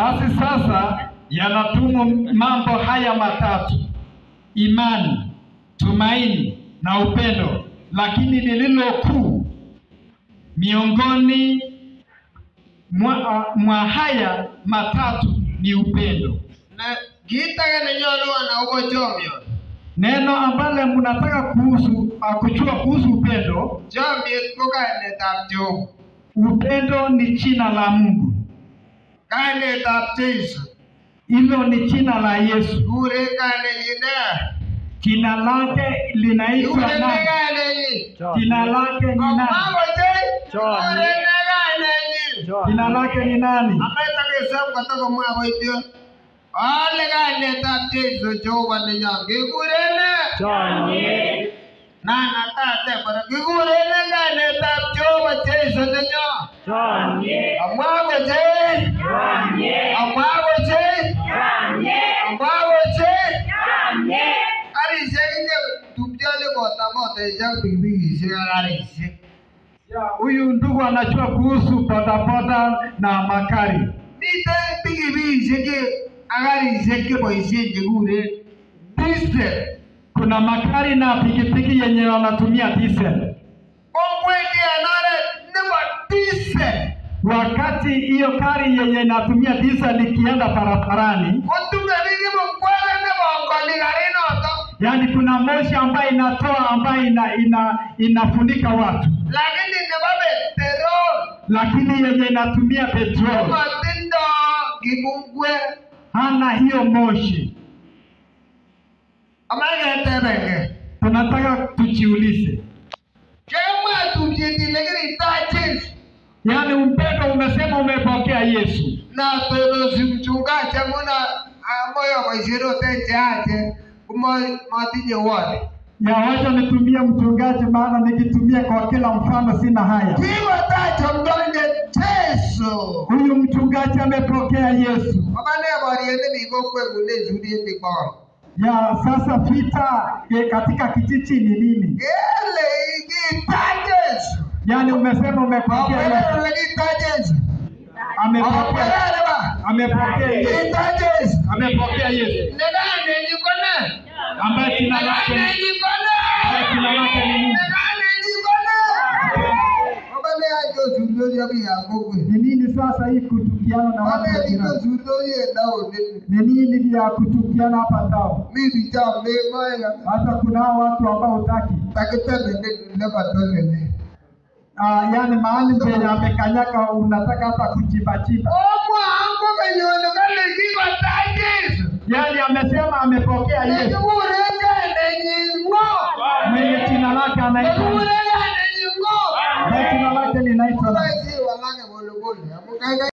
Basi sasa yanatumwa mambo haya matatu: imani, tumaini na upendo. Lakini lililo kuu miongoni mwa, mwa haya matatu ni upendo. na kiit age nenyolu ana ko. Neno ambalo mnataka kuhusu akuchua kuhusu upendo, upendo ni china la Mungu, Kainetab Jeiso. hilo ni jina la Yesu. Kikuren kale ne? Jina lake linaitwa nani? Jina lake ni nani? Jina lake ni nani? Ameta kale kotokomwa Jehova ni kainetab kurele. Jani. Na na tate kora. Kikuren ne kainetab Jehova Jeiso nenyon? Chomyet. Amwa kochei. Chomyet. Tupchoni moto moto. Ya, Huyu ndugu anajua kuhusu bodaboda na magari. Che- ak karisiek cheboisien chekuren diesel. Kuna magari na pikipiki yenye wanatumia diesel. Kongwendi anare nebo diesel. Wakati hiyo gari yenye inatumia diesel ikienda barabarani, Kotume biik ibukwere nebongoni karinoto. Yani kuna moshi ambayo inatoa ambayo ina, ina, inafunika watu, Lakini nebo petrol. Lakini yenye inatumia petrol. Komotindo kibungwet. hana hiyo moshi. Tunataka tujiulize, yaani upendo umesema umepokea Yesu, na mchungaji amuna moyo tete ote komatinye wale ya wacha nitumie mchungaji, maana nikitumia kwa kila mfano sina haya. Huyu mchungaji amepokea Yesu. Ya sasa vita eh, katika kijiji ni nini? Yani umesema umepokea Yesu, amepokea, amepokea Yesu, amepokea Yesu ambaye jina lake ni Mungu. Ni nini sasa hii kutukiana na watu wa jirani? Ni nini? Ya kutukiana hapa tao? Hata kuna watu ambao hutaki. Ah, yani mahali penye amekanyaka unataka hata kuchimbachiba. Yani amesema amepokea Yesu jina lake linaitwa